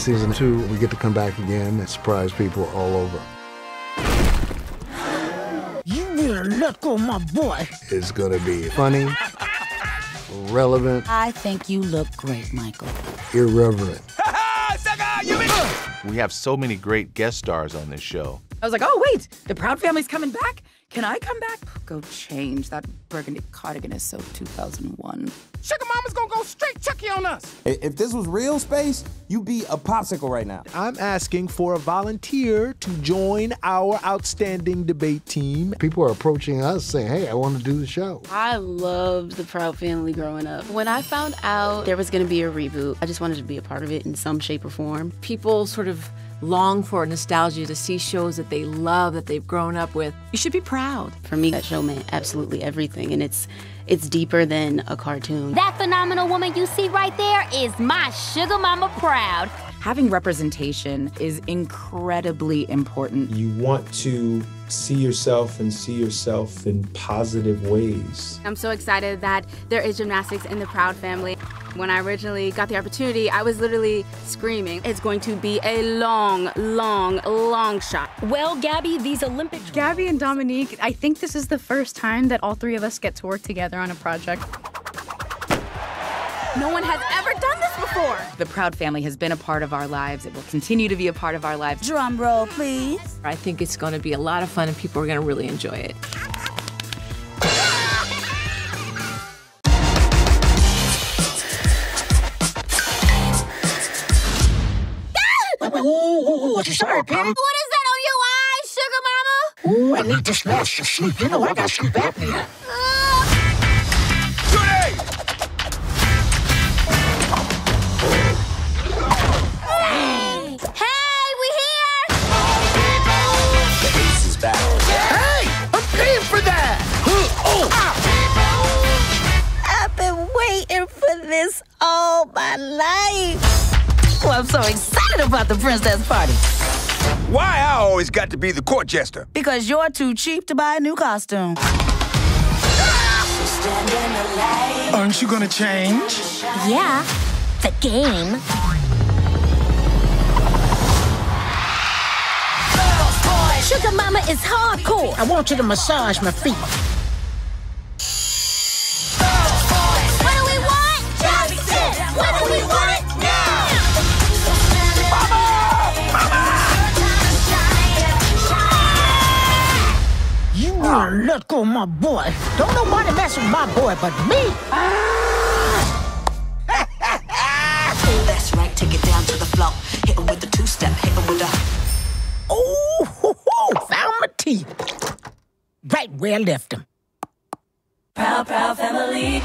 Season two, we get to come back again and surprise people all over. You better let go my boy. It's gonna be funny, relevant, I think you look great, Michael. irreverent. We have so many great guest stars on this show. I was like, oh, wait, the Proud Family's coming back? Can I come back? Go change. That burgundy cardigan is so 2001. Sugar Mama's gonna go straight Chucky on us. If this was real space, you'd be a popsicle right now. I'm asking for a volunteer to join our outstanding debate team. People are approaching us saying, hey, I want to do the show. I loved the Proud Family growing up. When I found out there was going to be a reboot, I just wanted to be a part of it in some shape or form. People sort of long for nostalgia to see shows that they love, that they've grown up with. You should be proud. For me, that show meant absolutely everything, and it's it's deeper than a cartoon. That phenomenal woman you see right there is my sugar mama proud. Having representation is incredibly important. You want to see yourself and see yourself in positive ways. I'm so excited that there is gymnastics in the Proud Family. When I originally got the opportunity, I was literally screaming, it's going to be a long, long, long shot. Well, Gabby, these Olympic. Gabby and Dominique, I think this is the first time that all three of us get to work together on a project. No one has ever done this before. The Proud Family has been a part of our lives. It will continue to be a part of our lives. Drum roll, please. I think it's going to be a lot of fun and people are going to really enjoy it. Ooh. What is that on your eyes, sugar mama? Ooh, I need this mask to sleep. You know I got sleep apnea. Life. Oh, I'm so excited about the princess party Why I always got to be the court jester? because you're too cheap to buy a new costume. Aren't you gonna change? Yeah, the game. Sugar mama is hardcore. I want you to massage my feet. You better let go my boy. Don't nobody mess with my boy but me. That's right, take it down to the floor. Hit him with the two step, hit him with the. Oh, ho, ho, found my teeth. Right where I left them. Proud, proud family.